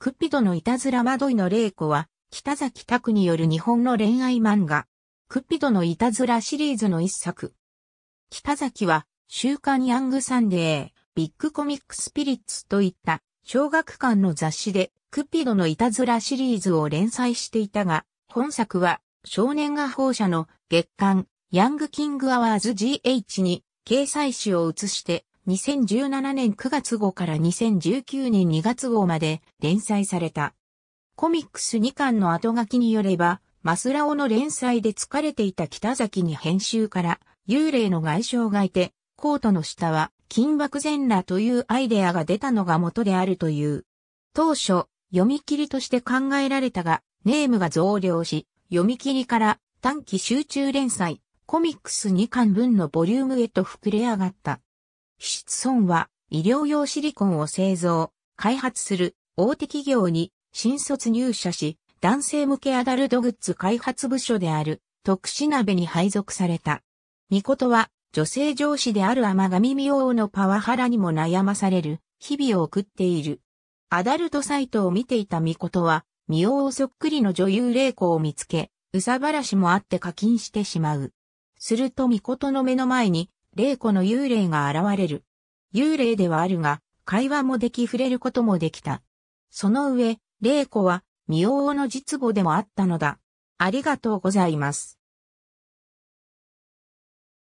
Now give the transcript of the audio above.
クッピドのいたずら惑いの霊子は、北崎拓による日本の恋愛漫画。クッピドのいたずらシリーズの一作。北崎は、週刊ヤングサンデー、ビッグコミックスピリッツといった小学館の雑誌でクッピドのいたずらシリーズを連載していたが、本作は少年画報社の月刊ヤングキングアワーズ GH に掲載誌を移して2017年9月号から2019年2月号まで連載された。コミックス2巻の後書きによれば、マスラオの連載で疲れていた北崎に編集から幽霊の外傷がいて、コートの下は金箔全裸というアイデアが出たのが元であるという。当初、読み切りとして考えられたが、ネームが増量し、読み切りから短期集中連載、コミックス2巻分のボリュームへと膨れ上がった。シ村は医療用シリコンを製造、開発する大手企業に新卒入社し、男性向けアダルトグッズ開発部署である特殊鍋に配属された。ミコトは女性上司である甘神ミオのパワハラにも悩まされる日々を送っている。アダルトサイトを見ていたミコトは、ミオそっくりの女優霊子を見つけ、うさばらしもあって課金してしまう。するとミコトの目の前に霊子の幽霊が現れる。幽霊ではあるが、会話もでき触れることもできた。その上、霊子は、妙の実母でもあったのだ。ありがとうございます。